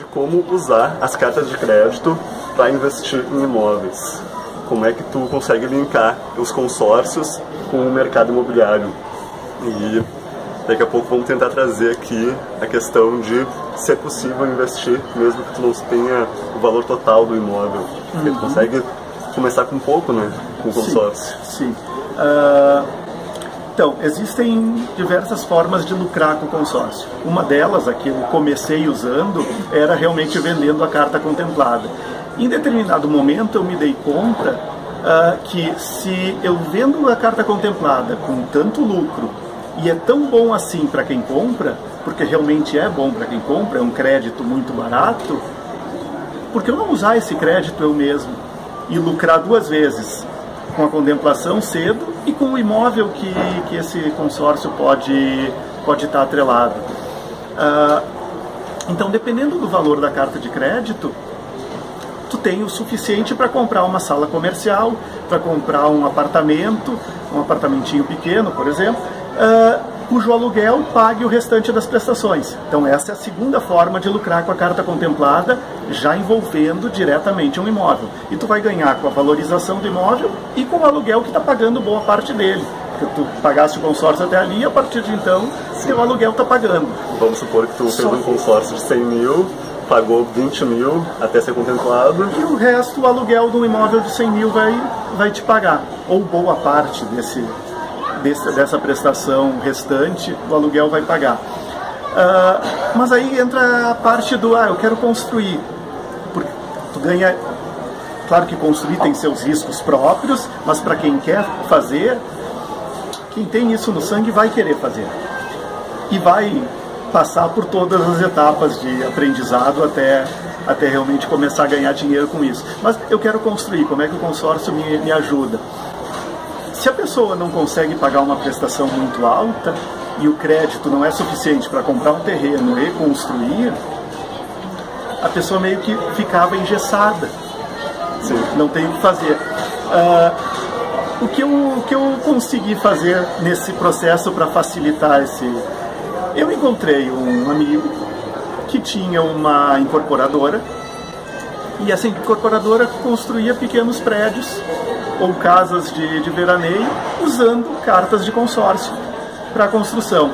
de como usar as cartas de crédito para investir em imóveis. Como é que tu consegue linkar os consórcios com o mercado imobiliário. E daqui a pouco vamos tentar trazer aqui a questão de se é possível investir mesmo que tu não tenha o valor total do imóvel. Uhum. Porque tu consegue começar com pouco, né? Com o consórcio. Sim. sim. Uh, então, existem diversas formas de lucrar com o consórcio. Uma delas, a que eu comecei usando, era realmente vendendo a carta contemplada. Em determinado momento eu me dei conta uh, que se eu vendo a carta contemplada com tanto lucro e é tão bom assim para quem compra, porque realmente é bom para quem compra, é um crédito muito barato, por que eu não usar esse crédito eu mesmo e lucrar duas vezes? Com a contemplação cedo e com o imóvel que, que esse consórcio pode, pode estar atrelado. Uh, então, dependendo do valor da carta de crédito, tu tem o suficiente para comprar uma sala comercial, para comprar um apartamento, um apartamentinho pequeno, por exemplo, uh, cujo aluguel pague o restante das prestações. Então essa é a segunda forma de lucrar com a carta contemplada, já envolvendo diretamente um imóvel. E tu vai ganhar com a valorização do imóvel e com o aluguel que está pagando boa parte dele. Porque tu pagaste o consórcio até ali, a partir de então, Sim. teu aluguel está pagando. Vamos supor que tu Só... fez um consórcio de 100 mil, pagou 20 mil até ser contemplado. E o resto, o aluguel do imóvel de 100 mil vai, vai te pagar. Ou boa parte desse, desse, dessa prestação restante, o aluguel vai pagar. Uh, mas aí entra a parte do, ah, eu quero construir. Porque tu ganha. Claro que construir tem seus riscos próprios, mas para quem quer fazer, quem tem isso no sangue vai querer fazer. E vai passar por todas as etapas de aprendizado até, até realmente começar a ganhar dinheiro com isso. Mas eu quero construir, como é que o consórcio me, me ajuda? Se a pessoa não consegue pagar uma prestação muito alta e o crédito não é suficiente para comprar um terreno e construir, a pessoa meio que ficava engessada. Sim. Não tem o que fazer. Uh, o, que eu, o que eu consegui fazer nesse processo para facilitar esse. Eu encontrei um amigo que tinha uma incorporadora e essa incorporadora construía pequenos prédios ou casas de, de veraneio usando cartas de consórcio para construção.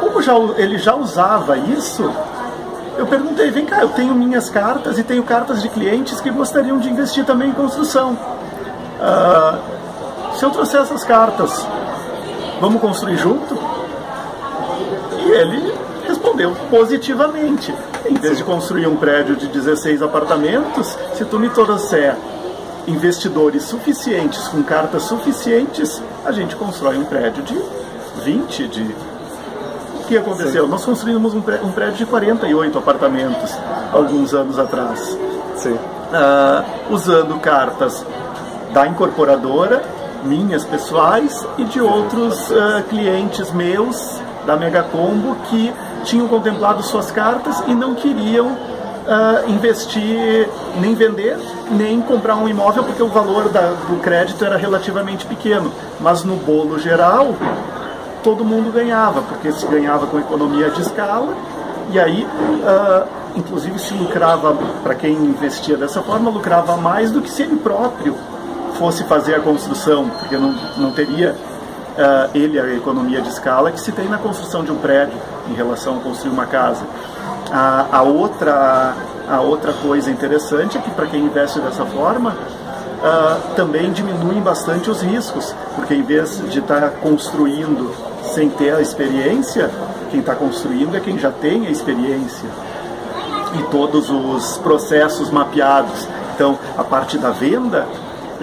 Como já, ele já usava isso, eu perguntei, vem cá, eu tenho minhas cartas e tenho cartas de clientes que gostariam de investir também em construção. Uh, se eu trouxer essas cartas, vamos construir junto? E ele respondeu positivamente. Em vez de construir um prédio de 16 apartamentos, se tu me trouxer investidores suficientes, com cartas suficientes, a gente constrói um prédio de 20, de... O que aconteceu? Sim. Nós construímos um prédio de 48 apartamentos alguns anos atrás. Sim. Uh, usando cartas da incorporadora, minhas pessoais e de outros uh, clientes meus da Megacombo que tinham contemplado suas cartas e não queriam uh, investir, nem vender, nem comprar um imóvel, porque o valor da, do crédito era relativamente pequeno. Mas no bolo geral, todo mundo ganhava, porque se ganhava com economia de escala, e aí, uh, inclusive, se lucrava, para quem investia dessa forma, lucrava mais do que se ele próprio fosse fazer a construção, porque não, não teria uh, ele a economia de escala que se tem na construção de um prédio em relação a construir uma casa. A, a, outra, a outra coisa interessante é que para quem investe dessa forma, uh, também diminuem bastante os riscos, porque em vez de estar tá construindo sem ter a experiência, quem está construindo é quem já tem a experiência e todos os processos mapeados. Então, a parte da venda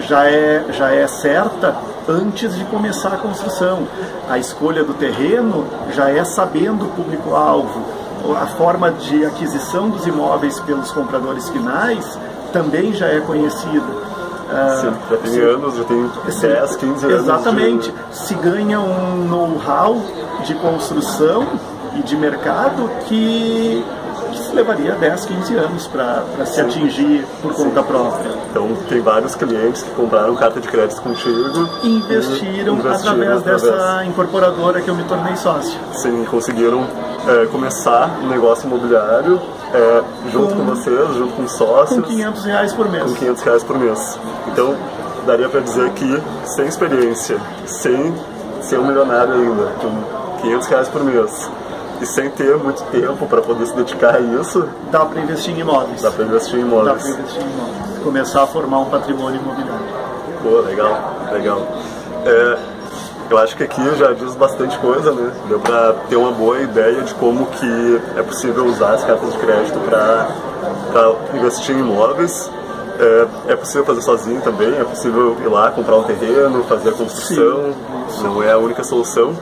já é, já é certa antes de começar a construção. A escolha do terreno já é sabendo o público-alvo a forma de aquisição dos imóveis pelos compradores finais também já é conhecida. Ah, Sim, já tem se, anos, já tem 10, 15 anos. Exatamente. De... Se ganha um know-how de construção e de mercado que, que se levaria 10, 15 anos para se atingir por Sim. conta própria. Então, tem vários clientes que compraram carta de crédito contigo e investiram, e investiram através, através dessa incorporadora que eu me tornei sócio. Sim, conseguiram é, começar um negócio imobiliário é, junto com, com, vocês, junto com sócios. Com 500 reais por mês. Com 500 reais por mês. Então, daria para dizer que sem experiência, sem ser um milionário ainda, com 500 reais por mês, e sem ter muito tempo para poder se dedicar a isso. Dá para investir em imóveis. Dá para investir em imóveis. Dá para investir em imóveis. Começar a formar um patrimônio imobiliário. Pô, legal, legal. É, eu acho que aqui já diz bastante coisa, né? Deu para ter uma boa ideia de como que é possível usar as cartas de crédito para investir em imóveis. É, é, possível fazer sozinho também, é possível ir lá comprar um terreno, fazer a construção, Sim. não é a única solução.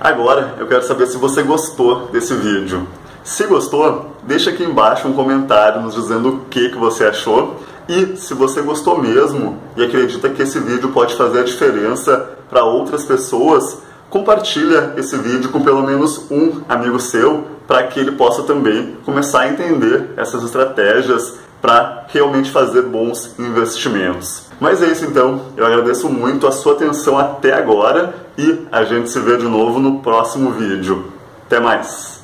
Agora eu quero saber se você gostou desse vídeo. Se gostou, deixa aqui embaixo um comentário nos dizendo o que, que você achou e se você gostou mesmo e acredita que esse vídeo pode fazer a diferença para outras pessoas, compartilha esse vídeo com pelo menos um amigo seu para que ele possa também começar a entender essas estratégias para realmente fazer bons investimentos. Mas é isso então, eu agradeço muito a sua atenção até agora e a gente se vê de novo no próximo vídeo. Até mais!